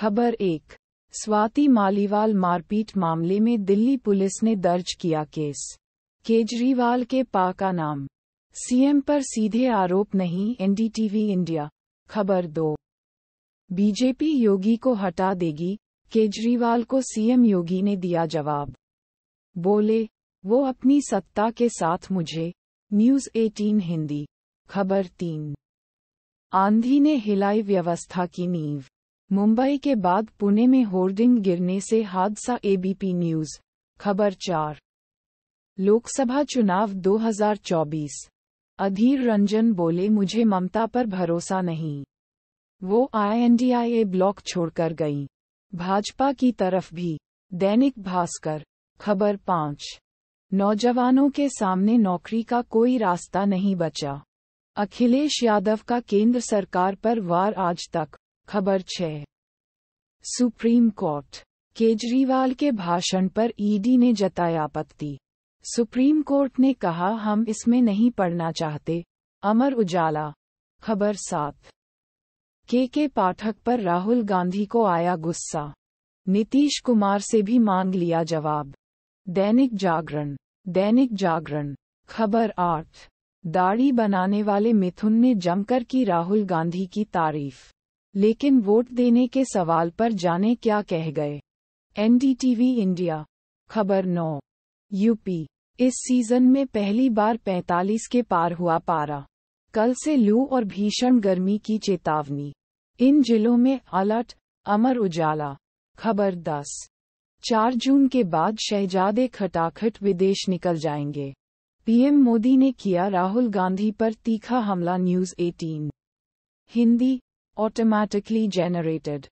खबर एक, स्वाति मालीवाल मारपीट मामले में दिल्ली पुलिस ने दर्ज किया केस। केजरीवाल के पा का नाम। सीएम पर सीधे आरोप नहीं, एनडीटीवी इंडिया। खबर दो। बीजेपी योगी को हटा देगी, केजरीवाल को सीएम योगी ने दिया जवाब। बोले, वो अपनी सत्ता के साथ मुझे, न्यूज़ 18 हिंदी। खबर तीन। आंधी ने हिलाई व्यवस्था की नींव। मुंबई के बाद पुणे में होर्डिंग गिरने से हादसा एबीपी न्यूज़ खबर चार। लोकसभा चुनाव 2024 अधीर रंजन बोले, मुझे ममता पर भरोसा नहीं। वो आईएनडीआईए ब्लॉक छोड़कर गई। भाजपा की तरफ़ भी। दैनिक भास्कर, खबर पाँच। नौजवानों के सामने नौकरी का कोई रास्ता नहीं बचा। अखिलेश यादव का केंद्र सरकार पर वार आज तक। खबर छह सुप्रीम कोर्ट, केजरीवाल के भाषण पर ईडी ने जताई आपत्ति। सुप्रीम कोर्ट ने कहा, हम इसमें नहीं पढ़ना चाहते। अमर उजाला। खबर सात। के के पाठक पर राहुल गांधी को आया गुस्सा। नीतीश कुमार से भी मांग लिया जवाब। दैनिक जागरण। दैनिक जागरण। खबर आठ। दाढ़ी बनाने वाले मिथुन ने जमकर की राहुल गांधी की तारीफ़। लेकिन वोट देने के सवाल पर जाने क्या कह गए? एनडीटीवी इंडिया, खबर नौ, यूपी, इस सीज़न में पहली बार 45 के पार हुआ पारा। कल से लू और भीषण गर्मी की चेतावनी। इन जिलों में अलर्ट, अमर उजाला, खबर 10 चार जून के बाद शहजादे खटाखट विदेश निकल जाएँगे। पीएम मोदी ने किया राहुल गांधी पर तीखा हमला न्यूज़ 18 हिंदी automatically generated.